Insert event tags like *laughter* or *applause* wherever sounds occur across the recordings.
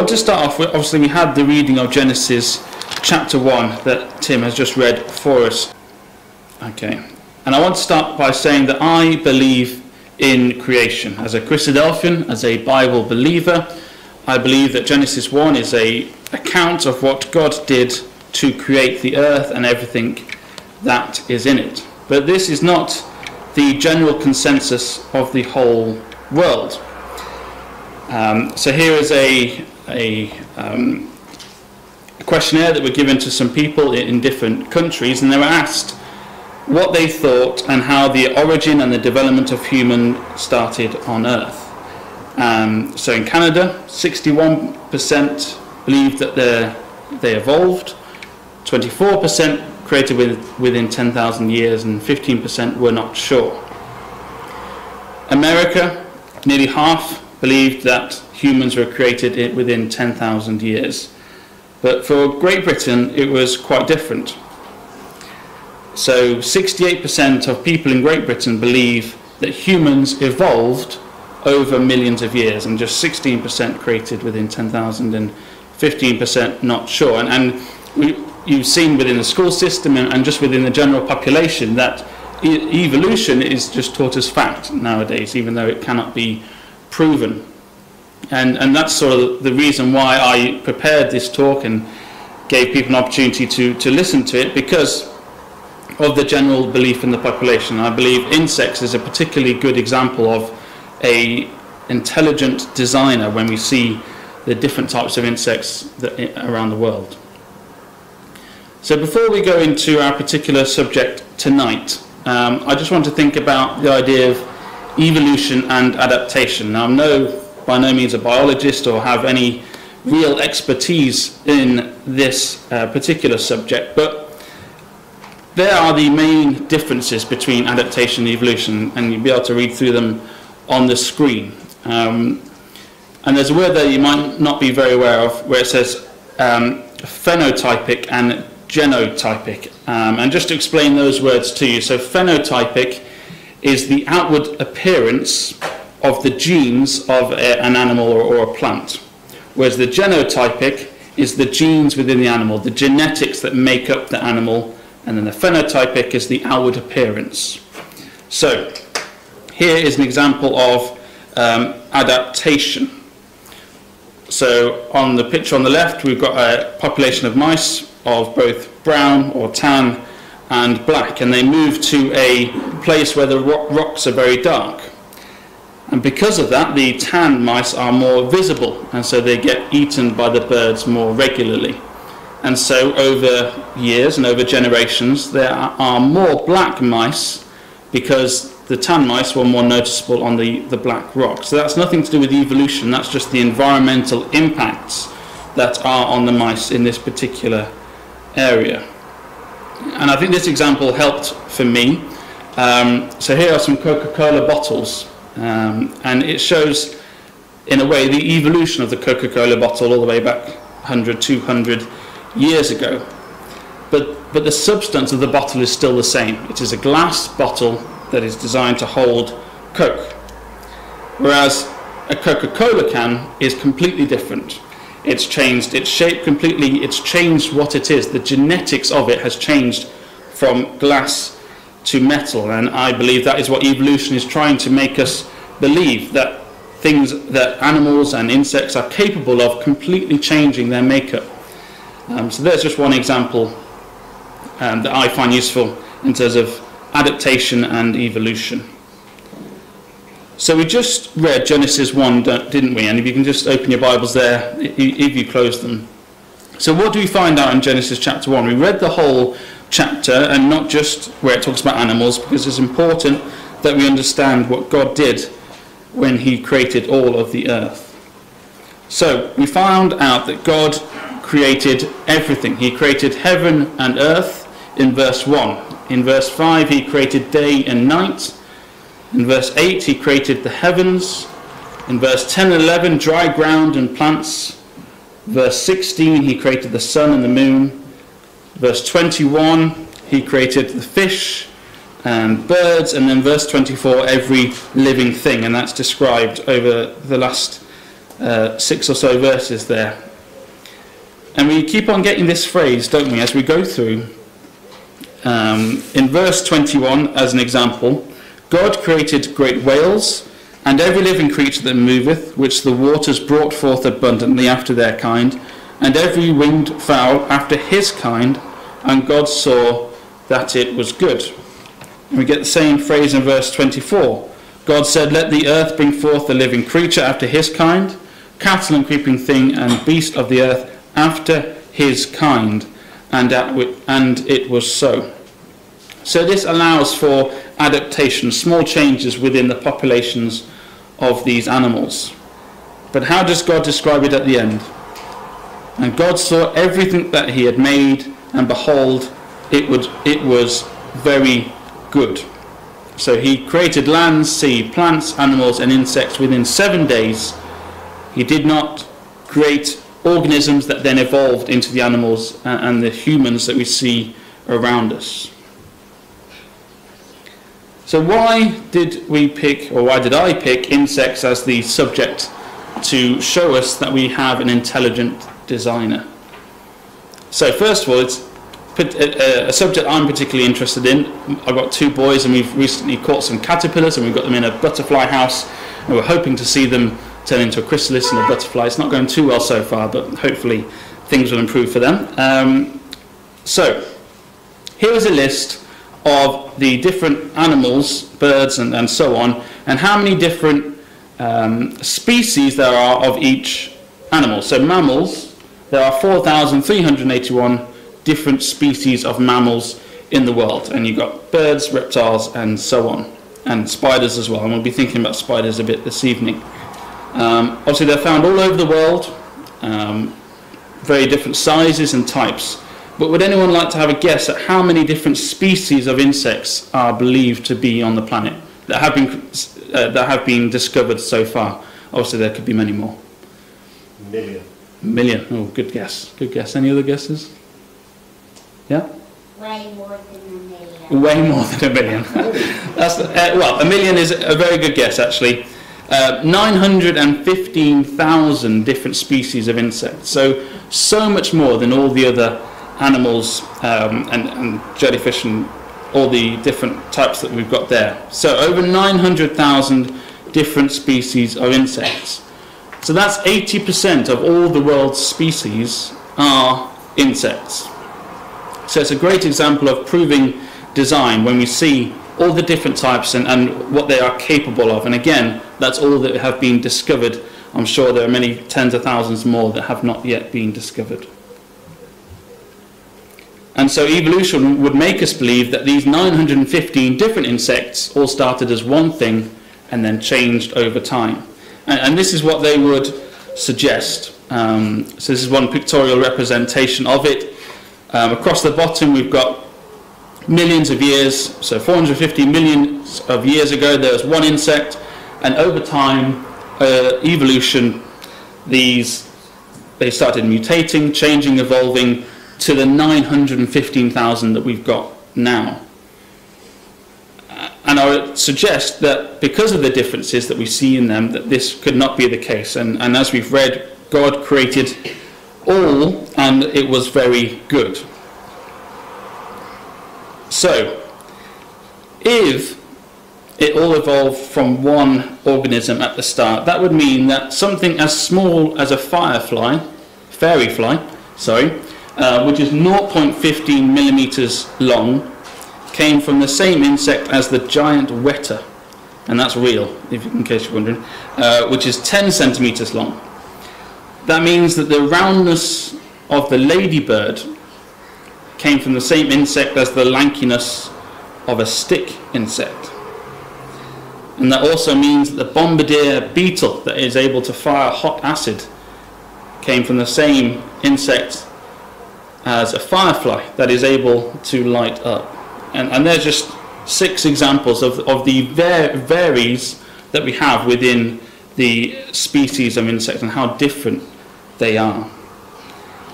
want to start off with obviously, we had the reading of Genesis chapter 1 that Tim has just read for us. Okay. And I want to start by saying that I believe in creation. As a Christadelphian, as a Bible believer, I believe that Genesis 1 is a account of what God did to create the earth and everything that is in it. But this is not the general consensus of the whole world. Um, so here is a, a, um, questionnaire that were given to some people in, different countries, and they were asked what they thought and how the origin and the development of human started on Earth. Um, so in Canada, 61% believed that they evolved, 24% created with, within 10,000 years, and 15% were not sure. America, nearly half believed that humans were created within 10,000 years. But for Great Britain, it was quite different. So 68% of people in Great Britain believe that humans evolved over millions of years, and just 16% created within 10,000 and 15% not sure. And, and we, you've seen within the school system and, and just within the general population that e- evolution is just taught as fact nowadays, even though it cannot be proven. And, and that's sort of the reason why I prepared this talk and gave people an opportunity to, to listen to it because of the general belief in the population. I believe insects is a particularly good example of a intelligent designer when we see the different types of insects that, around the world. So before we go into our particular subject tonight, um, I just want to think about the idea of evolution and adaptation. Now, I'm no, by no means a biologist or have any real expertise in this uh, particular subject, but there are the main differences between adaptation and evolution, and you'll be able to read through them on the screen. Um, and there's a word there you might not be very aware of where it says um, phenotypic and genotypic. Um, and just to explain those words to you, so phenotypic is the outward appearance of the genes of a, an animal or, or a plant, whereas the genotypic is the genes within the animal, the genetics that make up the animal, and then the phenotypic is the outward appearance. So, here is an example of um, adaptation. So on the picture on the left, we've got a population of mice of both brown or tan and black, and they move to a place where the rocks are very dark. And because of that, the tan mice are more visible, and so they get eaten by the birds more regularly. And so, over years and over generations, there are more black mice because the tan mice were more noticeable on the, the black rock. So that's nothing to do with evolution, that's just the environmental impacts that are on the mice in this particular area. And I think this example helped for me. Um, so here are some Coca-Cola bottles, um, and it shows, in a way, the evolution of the Coca-Cola bottle all the way back 100, 200 years ago. But, but the substance of the bottle is still the same. It is a glass bottle that is designed to hold Coke. Whereas a Coca Cola can is completely different. It's changed its shape completely, it's changed what it is. The genetics of it has changed from glass to metal, and I believe that is what evolution is trying to make us believe that things that animals and insects are capable of completely changing their makeup. Um, so there's just one example um, that I find useful in terms of adaptation and evolution. So we just read Genesis 1, didn't we? And if you can just open your Bibles there, if you close them. So what do we find out in Genesis chapter 1? We read the whole chapter and not just where it talks about animals because it's important that we understand what God did when he created all of the earth. So we found out that God created everything. He created heaven and earth in verse 1. In verse 5, he created day and night. In verse 8, he created the heavens. In verse 10 and 11, dry ground and plants. Verse 16, he created the sun and the moon. Verse 21, he created the fish and birds. And then verse 24, every living thing. And that's described over the last uh, six or so verses there. And we keep on getting this phrase, don't we, as we go through. Um, in verse 21, as an example, God created great whales and every living creature that moveth, which the waters brought forth abundantly after their kind, and every winged fowl after his kind, and God saw that it was good. And we get the same phrase in verse 24. God said, Let the earth bring forth the living creature after his kind, cattle and creeping thing and beast of the earth after his kind, and, and it was so. So this allows for adaptation, small changes within the populations of these animals. But how does God describe it at the end? And God saw everything that he had made, and behold, it, would, it was very good. So he created land, sea, plants, animals, and insects within seven days. He did not create organisms that then evolved into the animals and the humans that we see around us. So why did we pick, or why did I pick insects as the subject to show us that we have an intelligent designer? So first of all, it's a subject I'm particularly interested in. I've got two boys and we've recently caught some caterpillars and we've got them in a butterfly house and we're hoping to see them turn into a chrysalis and a butterfly. It's not going too well so far, but hopefully things will improve for them. Um, so, here is a list of the different animals, birds and, and so on, and how many different um, species there are of each animal. So mammals, there are 4,381 different species of mammals in the world. And you've got birds, reptiles, and so on. And spiders as well. And we'll be thinking about spiders a bit this evening. Um, obviously, they're found all over the world, um, very different sizes and types. But would anyone like to have a guess at how many different species of insects are believed to be on the planet that have been, uh, that have been discovered so far? Obviously, there could be many more. Million. Million. Oh, good guess. Good guess. Any other guesses? Yeah? Way more than a million. Way more than a million. *laughs* That's, uh, well, a million is a very good guess, actually. Uh, 915,000 different species of insects. So, so much more than all the other animals um, and, and jellyfish and all the different types that we've got there. So, over 900,000 different species of insects. So, that's 80% of all the world's species are insects. So, it's a great example of proving design when we see all the different types and, and what they are capable of. And again, that's all that have been discovered. I'm sure there are many tens of thousands more that have not yet been discovered. And so evolution would make us believe that these 915 different insects all started as one thing and then changed over time. And, and this is what they would suggest. Um, so this is one pictorial representation of it. Um, across the bottom we've got millions of years, so 450 million of years ago, there was one insect, and over time, uh, evolution, these they started mutating, changing, evolving to the 915,000 that we've got now. Uh, and I would suggest that because of the differences that we see in them, that this could not be the case. And, and as we've read, God created all, and it was very good. So, if it all evolved from one organism at the start, that would mean that something as small as a firefly, fairy fly, sorry, uh, which is 0.15 millimeters long, came from the same insect as the giant weta, and that's real, if, in case you're wondering, uh, which is 10 centimeters long. That means that the roundness of the ladybird came from the same insect as the lankiness of a stick insect. And that also means that the bombardier beetle that is able to fire hot acid came from the same insect as a firefly that is able to light up. And, and there's just six examples of, of the var- varies that we have within the species of insects and how different they are.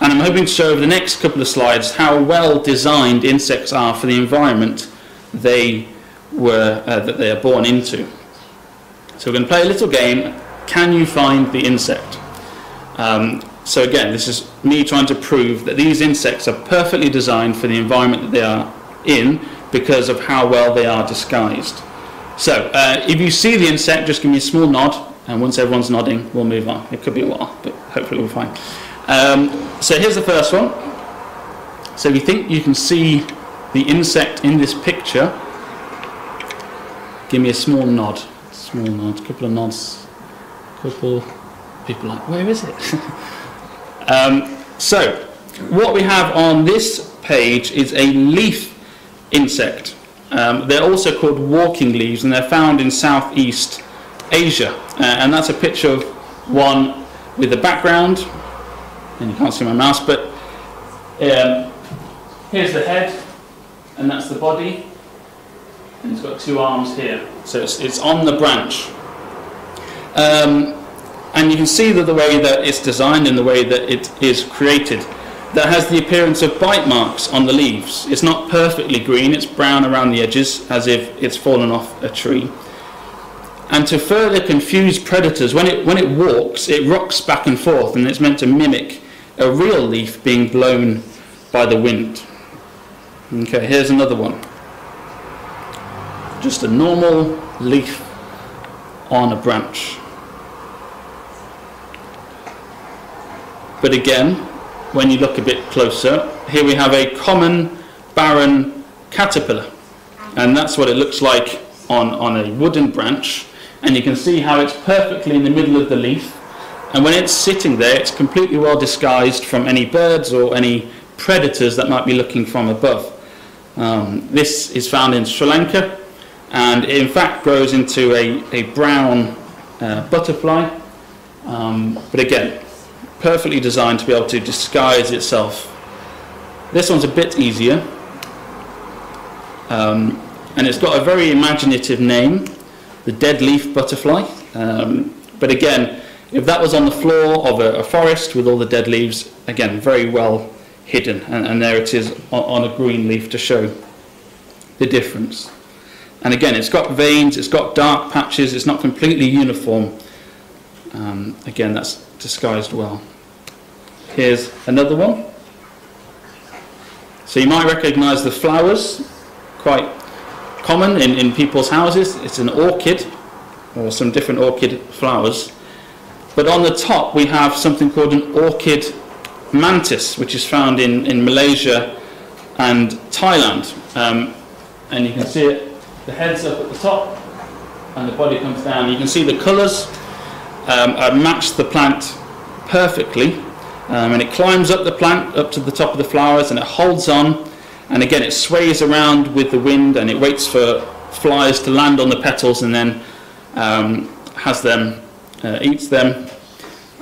And I'm hoping to show over the next couple of slides how well designed insects are for the environment they were, uh, that they are born into. So we're going to play a little game. Can you find the insect? Um, so again, this is me trying to prove that these insects are perfectly designed for the environment that they are in because of how well they are disguised. So uh, if you see the insect, just give me a small nod, and once everyone's nodding, we'll move on. It could be a while, but hopefully we'll fine. Um, so here's the first one. So if you think you can see the insect in this picture, give me a small nod. Small nod, couple of nods. Couple people like, where is it? *laughs* um, so what we have on this page is a leaf insect. Um, they're also called walking leaves and they're found in Southeast Asia. Uh, and that's a picture of one with the background, and you can't see my mouse, but um, here's the head, and that's the body, and it's got two arms here. So it's, it's on the branch. Um, and you can see that the way that it's designed and the way that it is created that has the appearance of bite marks on the leaves. It's not perfectly green, it's brown around the edges as if it's fallen off a tree. And to further confuse predators, when it, when it walks, it rocks back and forth and it's meant to mimic a real leaf being blown by the wind. Okay, here's another one. Just a normal leaf on a branch. But again, when you look a bit closer, here we have a common baron caterpillar. And that's what it looks like on, on a wooden branch. And you can see how it's perfectly in the middle of the leaf. And when it's sitting there, it's completely well disguised from any birds or any predators that might be looking from above. Um, this is found in Sri Lanka and in fact grows into a, a brown uh, butterfly. Um, but again, perfectly designed to be able to disguise itself. This one's a bit easier. Um, and it's got a very imaginative name, the dead leaf butterfly. Um, but again, if that was on the floor of a, a, forest with all the dead leaves, again, very well hidden. And, and there it is on, on, a green leaf to show the difference. And again, it's got veins, it's got dark patches, it's not completely uniform. Um, again, that's disguised well. Here's another one. So you might recognize the flowers, quite common in, in people's houses. It's an orchid, or some different orchid flowers. But on the top we have something called an orchid mantis, which is found in, in Malaysia and Thailand. Um, and you can see it, the head's up at the top and the body comes down. You can see the colours um, match the plant perfectly. Um, and it climbs up the plant, up to the top of the flowers, and it holds on. And again, it sways around with the wind, and it waits for flies to land on the petals, and then um, has them, uh, eats them.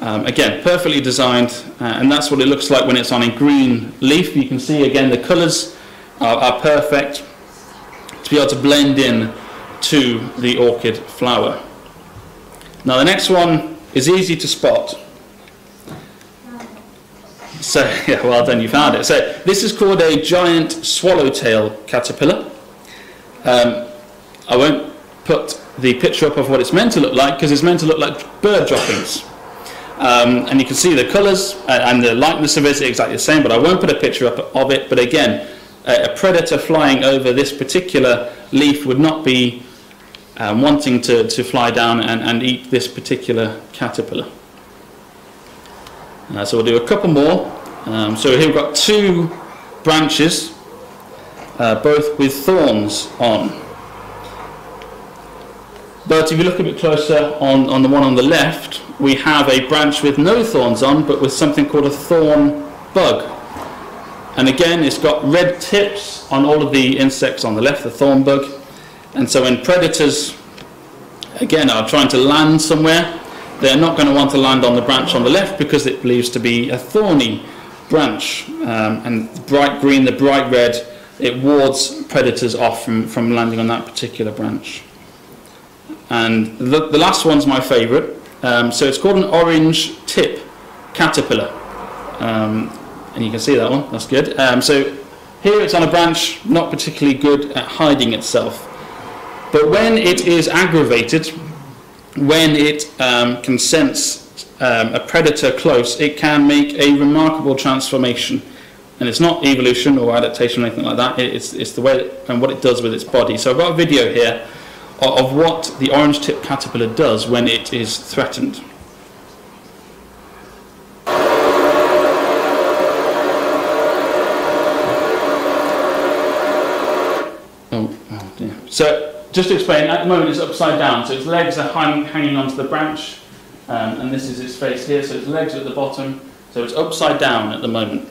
Um, again, perfectly designed, uh, and that's what it looks like when it's on a green leaf. You can see again the colours are, are perfect to be able to blend in to the orchid flower. Now the next one is easy to spot. So, *laughs* yeah, well done, you found it. So, this is called a giant swallowtail caterpillar. Um, I won't put the picture up of what it's meant to look like because it's meant to look like bird droppings. Um, and you can see the colours and the likeness of it is exactly the same, but I won't put a picture up of it. But again, a predator flying over this particular leaf would not be um, wanting to, to fly down and, and eat this particular caterpillar. Uh, so we'll do a couple more. Um, so here we've got two branches, uh, both with thorns on. But if you look a bit closer on, on the one on the left, we have a branch with no thorns on, but with something called a thorn bug. And again, it's got red tips on all of the insects on the left, the thorn bug. And so when predators, again, are trying to land somewhere, they're not going to want to land on the branch on the left because it believes to be a thorny branch. Um, and bright green, the bright red, it wards predators off from, from landing on that particular branch. And the, the last one's my favourite. Um, so it's called an orange tip caterpillar. Um, and you can see that one, that's good. Um, so here it's on a branch, not particularly good at hiding itself. But when it is aggravated, when it um, can sense um, a predator close, it can make a remarkable transformation. And it's not evolution or adaptation or anything like that. It's, it's the way it, and what it does with its body. So I've got a video here of, of what the orange tip caterpillar does when it is threatened. Oh, oh dear. So just to explain, at the moment it's upside down. So its legs are hang, hanging onto the branch, um, and this is its face here. So its legs are at the bottom. So it's upside down at the moment.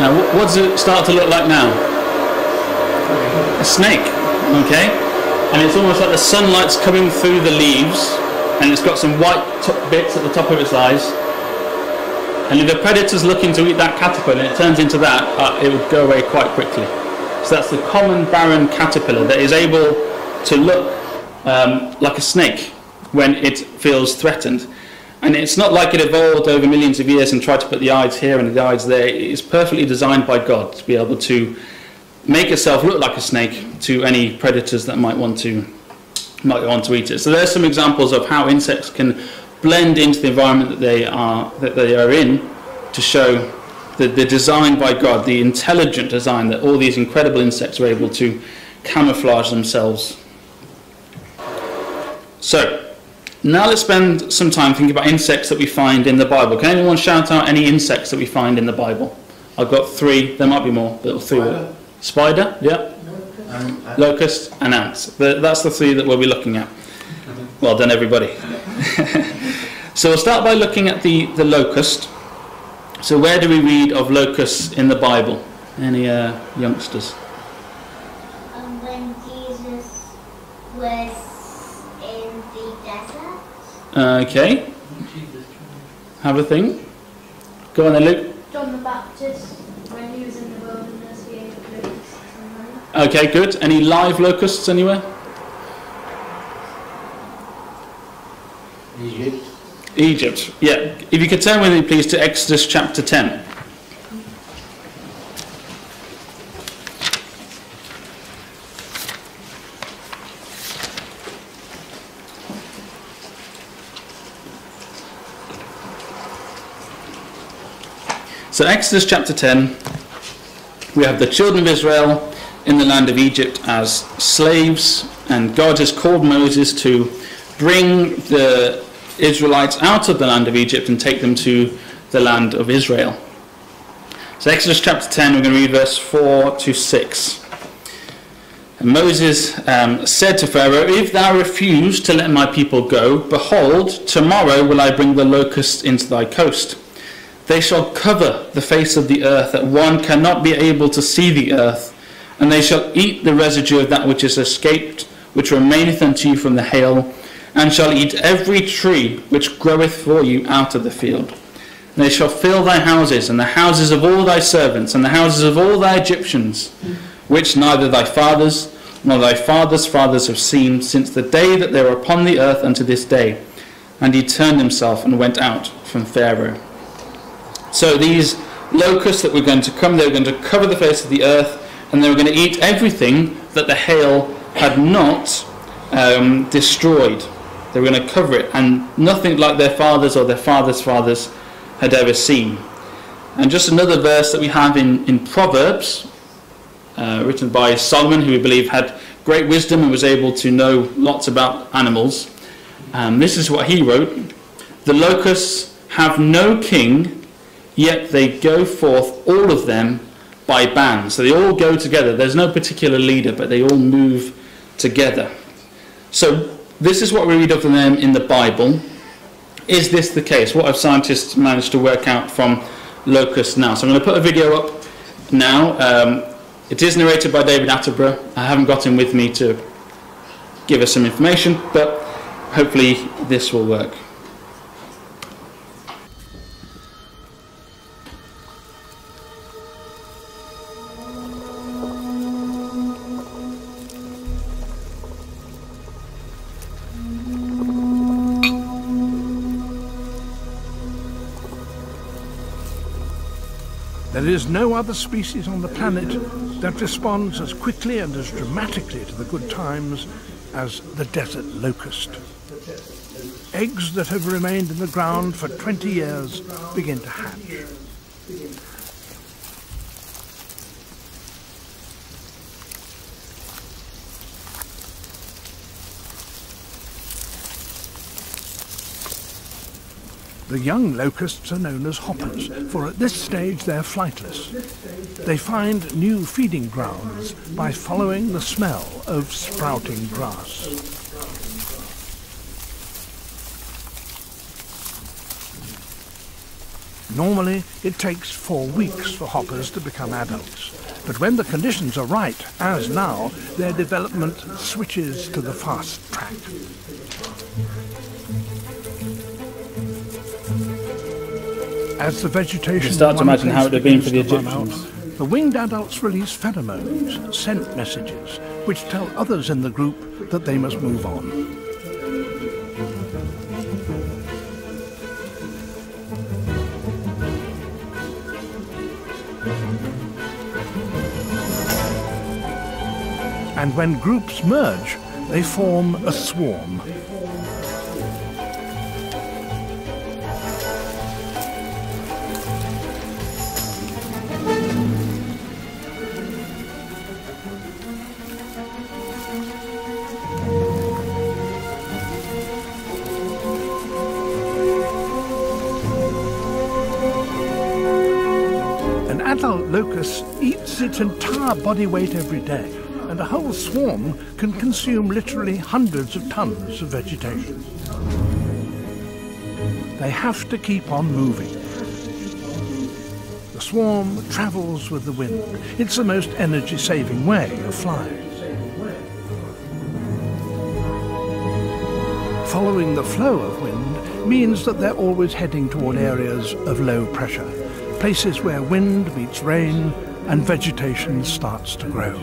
Now, what does it start to look like now? A snake, okay? And it's almost like the sunlight's coming through the leaves, and it's got some white bits at the top of its eyes. And if a predator's looking to eat that caterpillar and it turns into that, uh, it would go away quite quickly. So that's the common baron caterpillar that is able to look um, like a snake when it feels threatened. And it's not like it evolved over millions of years and tried to put the eyes here and the eyes there. It's perfectly designed by God to be able to make itself look like a snake to any predators that might want to might want to eat it. So there's some examples of how insects can blend into the environment that they are that they are in to show the, the design by God, the intelligent design that all these incredible insects are able to camouflage themselves. So now let's spend some time thinking about insects that we find in the Bible. Can anyone shout out any insects that we find in the Bible? I've got three. There might be more, but three. Spider. Spider, yeah. Um, Locust and ants. The- That's the three that we'll be looking at. Well done, everybody. *laughs* so we'll start by looking at the, the locust. So where do we read of locusts in the Bible? Any uh, youngsters? Um, when Jesus was in the desert. Okay, have a think. Go on then, Luke. John the Baptist, when he was in the wilderness, he ate locusts and honey. Okay, good. Any live locusts anywhere? Egypt. Egypt. Yeah. If you could turn with me, please, to Exodus chapter 10. So, Exodus chapter 10, we have the children of Israel in the land of Egypt as slaves, and God has called Moses to bring the Israelites out of the land of Egypt and take them to the land of Israel. So, Exodus chapter 10, we're going to read verse 4 to 6. And Moses um, said to Pharaoh, If thou refuse to let my people go, behold, tomorrow will I bring the locusts into thy coast. They shall cover the face of the earth, that one cannot be able to see the earth, and they shall eat the residue of that which is escaped, which remaineth unto you from the hail, and shall eat every tree which groweth for you out of the field. And they shall fill thy houses, and the houses of all thy servants, and the houses of all thy Egyptians, which neither thy fathers nor thy fathers' fathers have seen, since the day that they were upon the earth unto this day. And he turned himself and went out from Pharaoh. So these locusts that were going to come, they were going to cover the face of the earth, and they were going to eat everything that the hail had not um, destroyed. They were going to cover it, and nothing like their fathers or their fathers' fathers had ever seen. And just another verse that we have in, in Proverbs, uh, written by Solomon, who we believe had great wisdom and was able to know lots about animals. Um, this is what he wrote The locusts have no king, yet they go forth, all of them, by bands. So they all go together. There's no particular leader, but they all move together. So this is what we read of them in the Bible. Is this the case? What have scientists managed to work out from locusts now? So I'm going to put a video up now. Um, it is narrated by David Attenborough. I haven't got him with me to give us some information, but hopefully this will work. Is no other species on the planet that responds as quickly and as dramatically to the good times as the desert locust. Eggs that have remained in the ground for 20 years begin to hatch. The young locusts are known as hoppers, for at this stage they're flightless. They find new feeding grounds by following the smell of sprouting grass. Normally, it takes four weeks for hoppers to become adults. But when the conditions are right, as now, their development switches to the fast track. As the vegetation you start to imagine how it would have been for the Egyptians. Out, the winged adults release pheromones, scent messages, which tell others in the group that they must move on. And when groups merge, they form a swarm. Locust eats its entire body weight every day, and a whole swarm can consume literally hundreds of tons of vegetation. They have to keep on moving. The swarm travels with the wind. It's the most energy-saving way of flying. Following the flow of wind means that they're always heading toward areas of low pressure places where wind meets rain and vegetation starts to grow.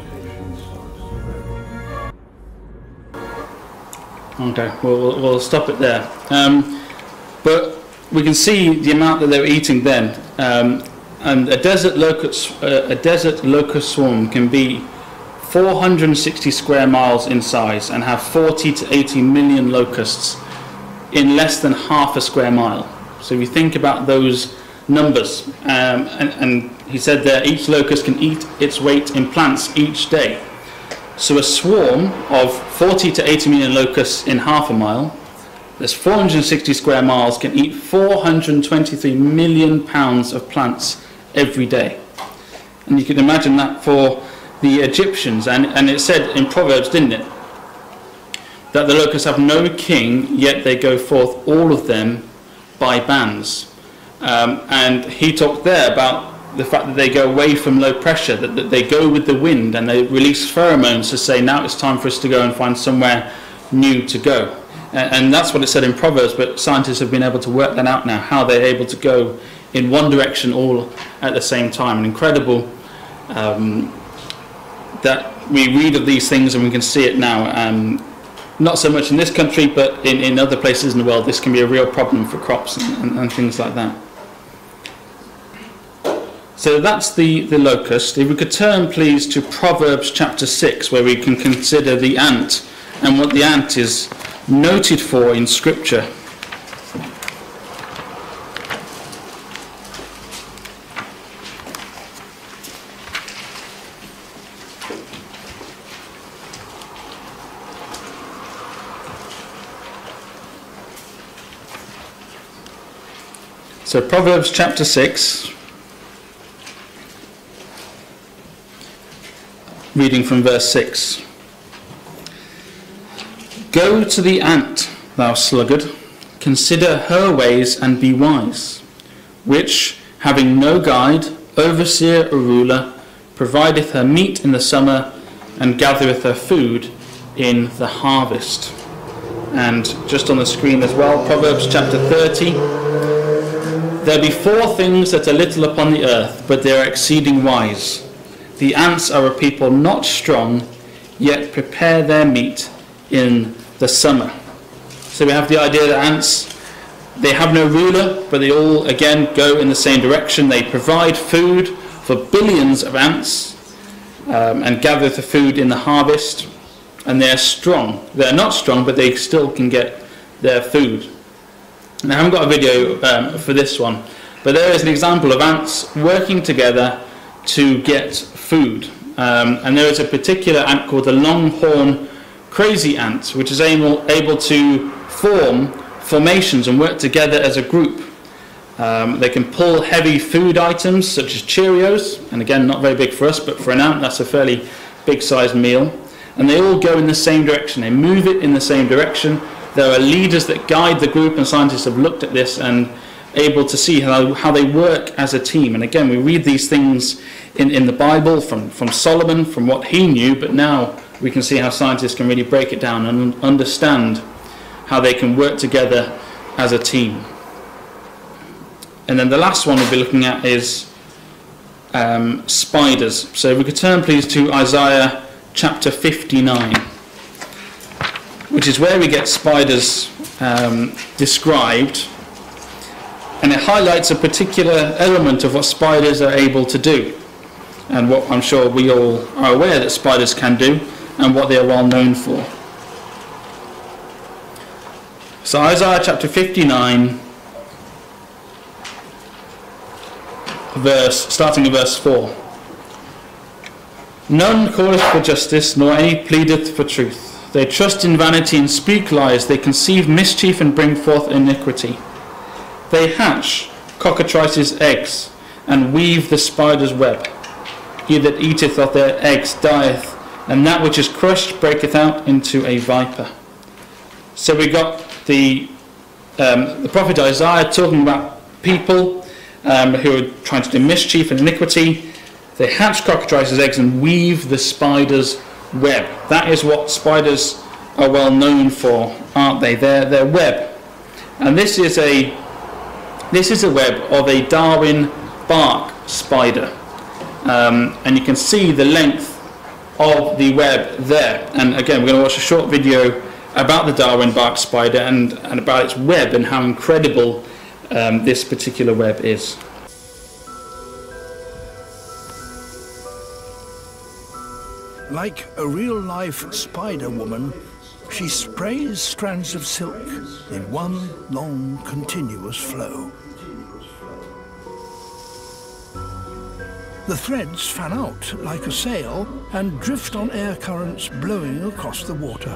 Okay, well, we'll, stop it there. Um, but we can see the amount that they were eating then. Um, and a desert locust, uh, a desert locust swarm can be 460 square miles in size and have 40 to 80 million locusts in less than half a square mile. So if you think about those numbers. Um, and, and, he said that each locust can eat its weight in plants each day. So a swarm of 40 to 80 million locusts in half a mile, that's 460 square miles, can eat 423 million pounds of plants every day. And you can imagine that for the Egyptians. And, and it said in Proverbs, didn't it? That the locusts have no king, yet they go forth, all of them, by bands. Um, and he talked there about the fact that they go away from low pressure, that, that they go with the wind and they release pheromones to say, now it's time for us to go and find somewhere new to go. And, and that's what it said in Proverbs, but scientists have been able to work that out now, how they're able to go in one direction all at the same time. And incredible um, that we read of these things and we can see it now. Um, not so much in this country, but in, in other places in the world, this can be a real problem for crops and, and, and things like that. So that's the, the locust. If we could turn, please, to Proverbs chapter 6, where we can consider the ant and what the ant is noted for in Scripture. So, Proverbs chapter 6, reading from verse 6. Go to the ant, thou sluggard, consider her ways and be wise, which, having no guide, overseer or ruler, provideth her meat in the summer, and gathereth her food in the harvest. And just on the screen as well, Proverbs chapter 30. There be four things that are little upon the earth, but they are exceeding wise the ants are a people not strong, yet prepare their meat in the summer. So we have the idea that ants, they have no ruler, but they all again go in the same direction. They provide food for billions of ants um, and gather the food in the harvest. And they're strong. They're not strong, but they still can get their food. I haven't got a video um, for this one, but there is an example of ants working together to get food. Um, and there is a particular ant called the longhorn crazy ant, which is able, able to form formations and work together as a group. Um, they can pull heavy food items such as Cheerios, and again, not very big for us, but for an ant, that's a fairly big sized meal. And they all go in the same direction, they move it in the same direction. There are leaders that guide the group, and scientists have looked at this and able to see how, how they work as a team. And again, we read these things in, in the Bible from, from Solomon, from what he knew, but now we can see how scientists can really break it down and understand how they can work together as a team. And then the last one we'll be looking at is um, spiders. So we could turn please to Isaiah chapter 59, which is where we get spiders um, described. And it highlights a particular element of what spiders are able to do. And what I'm sure we all are aware that spiders can do and what they are well known for. So Isaiah chapter 59 verse starting in verse 4 None calleth for justice nor any pleadeth for truth they trust in vanity and speak lies they conceive mischief and bring forth iniquity they hatch cockatrices eggs and weave the spider's web he that eateth of their eggs dieth and that which is crushed breaketh out into a viper so we got the um, the prophet Isaiah talking about people um, who are trying to do mischief and iniquity. They hatch cockatrices' eggs and weave the spider's web. That is what spiders are well known for, aren't they? Their their web, and this is a this is a web of a Darwin bark spider, um, and you can see the length of the web there. And again, we're going to watch a short video about the Darwin bark spider and, and about its web and how incredible um, this particular web is. Like a real-life spider woman, she sprays strands of silk in one long, continuous flow. The threads fan out like a sail and drift on air currents blowing across the water.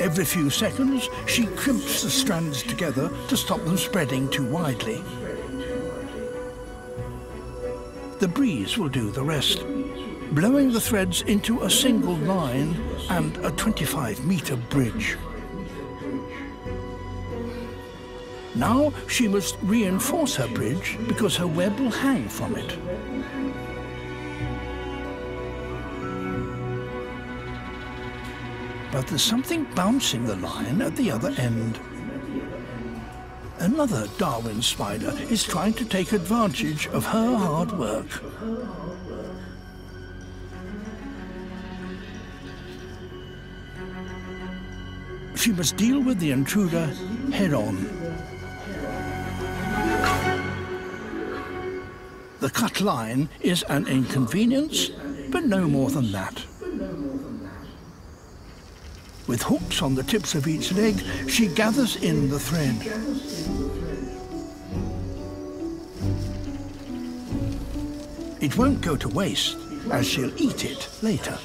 Every few seconds, she crimps the strands together to stop them spreading too widely. The breeze will do the rest, blowing the threads into a single line and a 25-metre bridge. Now she must reinforce her bridge because her web will hang from it. but there's something bouncing the line at the other end. Another Darwin spider is trying to take advantage of her hard work. She must deal with the intruder head on. Cut line is an inconvenience, but no more than that. With hooks on the tips of each leg, she gathers in the thread. It won't go to waste, as she'll eat it later.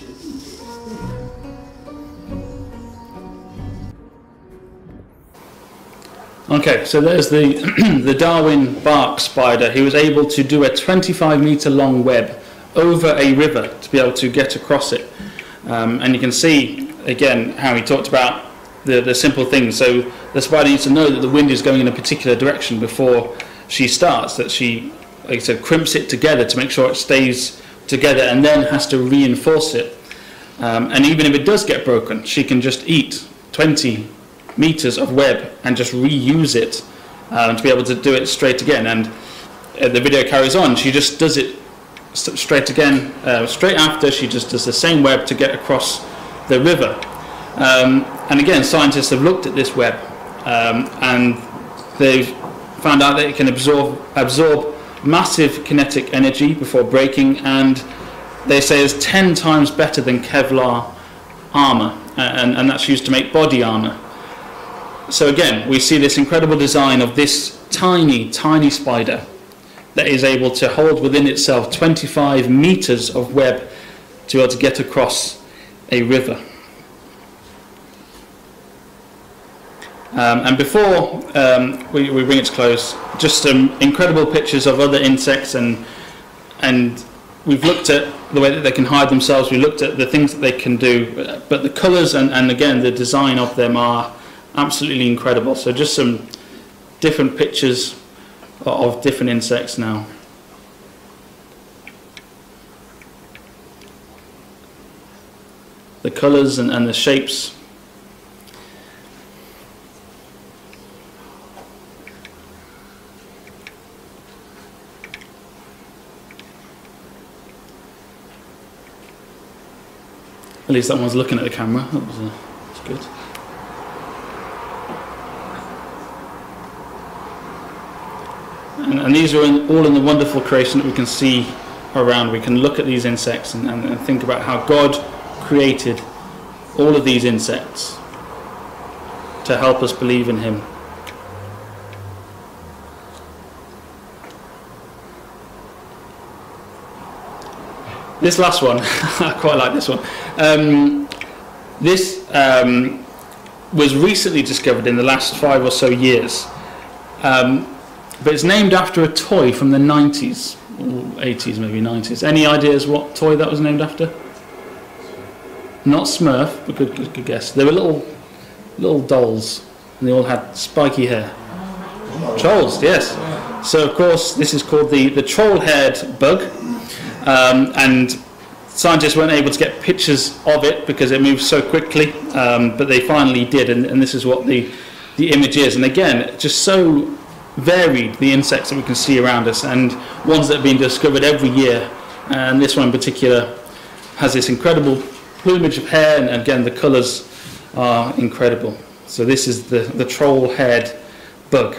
Okay, so there's the, *clears throat* the Darwin bark spider. He was able to do a 25 metre long web over a river to be able to get across it. Um, and you can see again, how he talked about the, the simple things. So the spider needs to know that the wind is going in a particular direction before she starts, that she, like I said, crimps it together to make sure it stays together and then has to reinforce it. Um, and even if it does get broken, she can just eat 20 meters of web and just reuse it um, to be able to do it straight again. And uh, the video carries on. She just does it straight again, uh, straight after she just does the same web to get across the river. Um, and again, scientists have looked at this web um, and they've found out that it can absorb, absorb massive kinetic energy before breaking, and they say is 10 times better than Kevlar armor, and, and that's used to make body armor. So again, we see this incredible design of this tiny, tiny spider that is able to hold within itself 25 meters of web to be able to get across a river. Um, and before um, we, we bring it to close, just some incredible pictures of other insects and and we've looked at the way that they can hide themselves, we looked at the things that they can do, but the colours and, and again the design of them are absolutely incredible. So just some different pictures of different insects now. The colours and, and the shapes At least that one's looking at the camera. That was, uh, good. And, these are in, all in the wonderful creation that we can see around. We can look at these insects and, and, and think about how God created all of these insects to help us believe in Him. This last one, *laughs* I quite like this one. Um, this um, was recently discovered in the last five or so years, um, but it's named after a toy from the 90s, or 80s, maybe 90s. Any ideas what toy that was named after? Not Smurf, but good, good, good guess. They were little, little dolls, and they all had spiky hair. Trolls, yes. So of course, this is called the the troll-haired bug. Um, and scientists weren't able to get pictures of it because it moves so quickly, um, but they finally did, and, and, this is what the, the image is. And again, just so varied the insects that we can see around us, and ones that have been discovered every year. And this one in particular has this incredible plumage of hair, and again, the colours are incredible. So this is the, the troll-haired bug.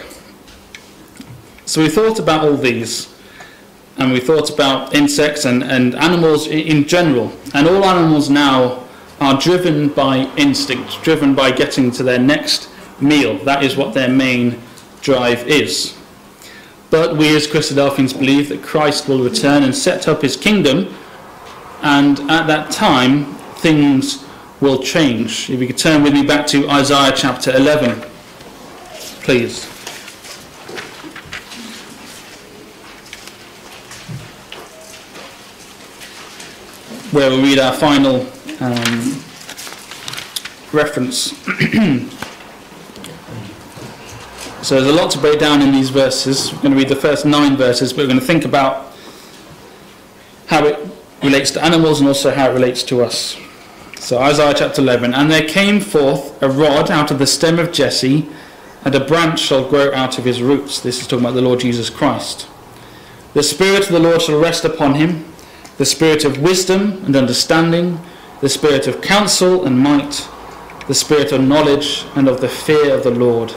So we thought about all these and we thought about insects and, and animals in general. And all animals now are driven by instinct, driven by getting to their next meal. That is what their main drive is. But we as Christadelphians believe that Christ will return and set up his kingdom, and at that time things will change. If you could turn with me back to Isaiah chapter 11, please. where we read our final um, reference. *clears throat* so there's a lot to break down in these verses. We're going to read the first nine verses, but we're going to think about how it relates to animals and also how it relates to us. So Isaiah chapter 11, and there came forth a rod out of the stem of Jesse, and a branch shall grow out of his roots. This is talking about the Lord Jesus Christ. The Spirit of the Lord shall rest upon him the spirit of wisdom and understanding, the spirit of counsel and might, the spirit of knowledge and of the fear of the Lord,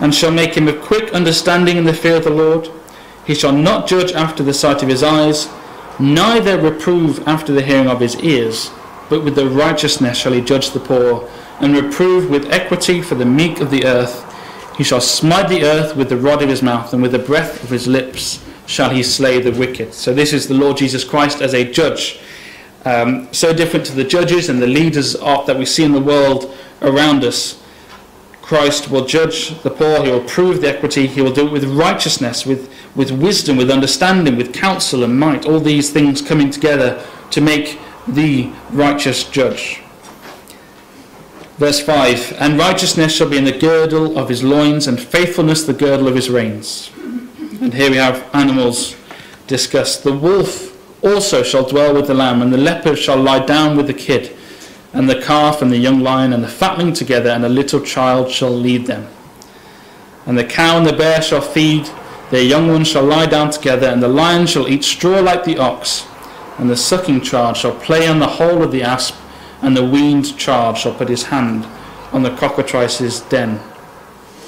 and shall make him of quick understanding in the fear of the Lord. He shall not judge after the sight of his eyes, neither reprove after the hearing of his ears, but with the righteousness shall he judge the poor, and reprove with equity for the meek of the earth. He shall smite the earth with the rod of his mouth, and with the breath of his lips shall he slay the wicked. So this is the Lord Jesus Christ as a judge. Um, so different to the judges and the leaders of, that we see in the world around us. Christ will judge the poor, he will prove the equity, he will do it with righteousness, with, with wisdom, with understanding, with counsel and might, all these things coming together to make the righteous judge. Verse 5 And righteousness shall be in the girdle of his loins, and faithfulness the girdle of his reins. And here we have animals discussed. The wolf also shall dwell with the lamb, and the leopard shall lie down with the kid, and the calf and the young lion and the fatling together, and a little child shall lead them. And the cow and the bear shall feed, their young ones shall lie down together, and the lion shall eat straw like the ox, and the sucking child shall play on the hole of the asp, and the weaned child shall put his hand on the cockatrice's den.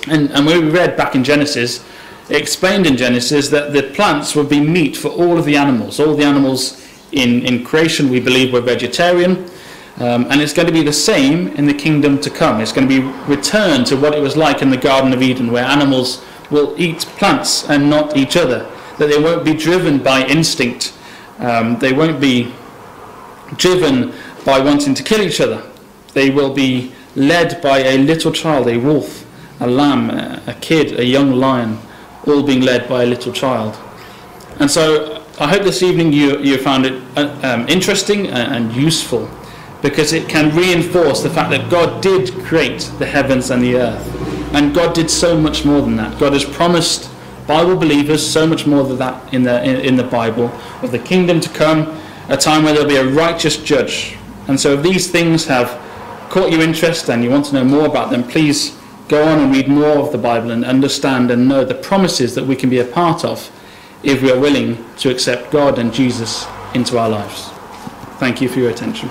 And, and when we read back in Genesis, explained in Genesis that the plants would be meat for all of the animals. All the animals in, in creation, we believe, were vegetarian. Um, and it's going to be the same in the kingdom to come. It's going to be returned to what it was like in the Garden of Eden, where animals will eat plants and not each other. That they won't be driven by instinct. Um, they won't be driven by wanting to kill each other. They will be led by a little child, a wolf, a lamb, a kid, a young lion, all being led by a little child. And so I hope this evening you, you found it uh, um, interesting and useful because it can reinforce the fact that God did create the heavens and the earth. And God did so much more than that. God has promised Bible believers so much more than that in the, in, in the Bible of the kingdom to come, a time where there'll be a righteous judge. And so if these things have caught your interest and you want to know more about them, please go on and read more of the Bible and understand and know the promises that we can be a part of if we are willing to accept God and Jesus into our lives. Thank you for your attention.